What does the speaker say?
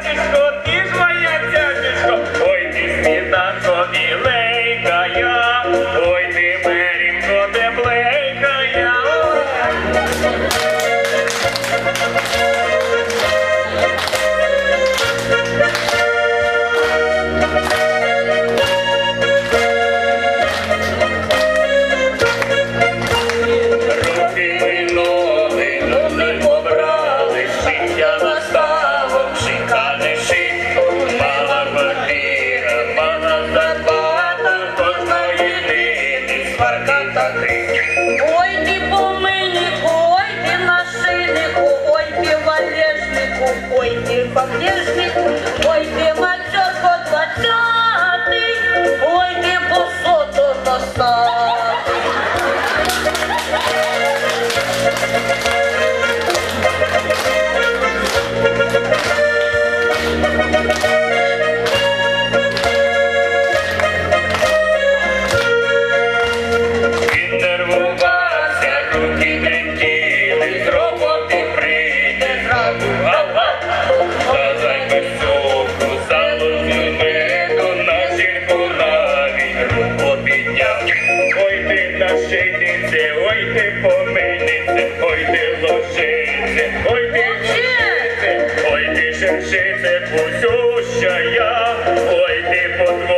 Francisco. поддержки руку підняв, ой ти нашийнице, ой ти помийнице, ой ти лошице, ой ти лошице, ой ти шершице, пусюща я, ой ти подвоє.